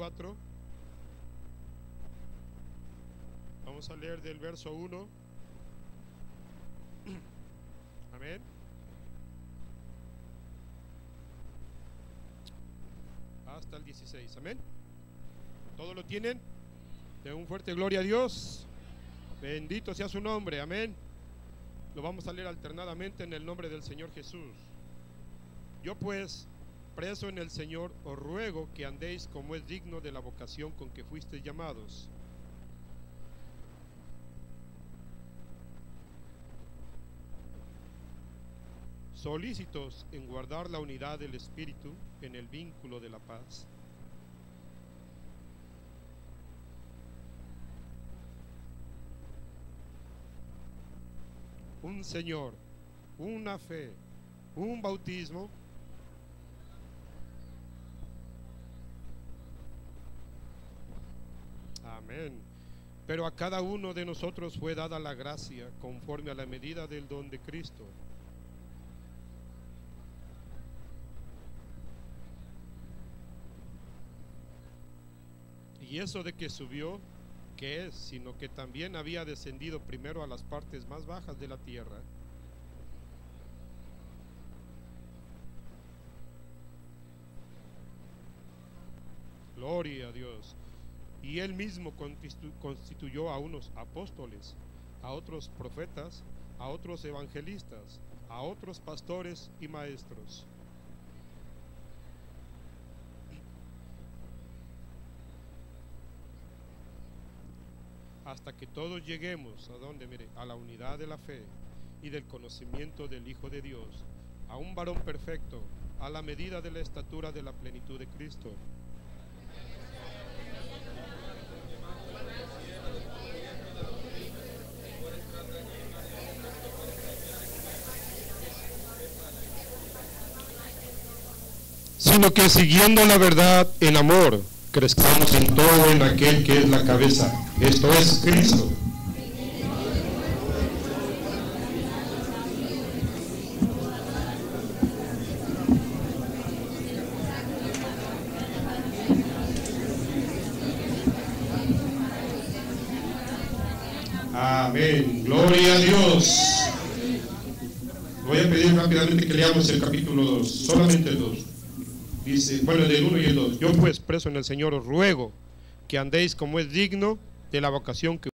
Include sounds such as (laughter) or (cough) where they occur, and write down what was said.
4. Vamos a leer del verso 1. (clears throat) Amén. Hasta el 16. Amén. ¿Todos lo tienen? De un fuerte gloria a Dios. Bendito sea su nombre. Amén. Lo vamos a leer alternadamente en el nombre del Señor Jesús. Yo pues, preso en el Señor, os ruego que andéis como es digno de la vocación con que fuisteis llamados. Solícitos en guardar la unidad del Espíritu en el vínculo de la paz. Un Señor, una fe, un bautismo Pero a cada uno de nosotros fue dada la gracia conforme a la medida del don de Cristo. Y eso de que subió, ¿qué es? Sino que también había descendido primero a las partes más bajas de la tierra. Gloria a Dios. Y él mismo constituyó a unos apóstoles, a otros profetas, a otros evangelistas, a otros pastores y maestros. Hasta que todos lleguemos a donde, mire, a la unidad de la fe y del conocimiento del Hijo de Dios, a un varón perfecto, a la medida de la estatura de la plenitud de Cristo sino que siguiendo la verdad en amor, crezcamos en todo en aquel que es la cabeza, esto es Cristo. Amén. Gloria a Dios. Voy a pedir rápidamente que leamos el capítulo 2, solamente el 2 dice, bueno, del 1 y el 2, yo pues preso en el Señor os ruego que andéis como es digno de la vocación que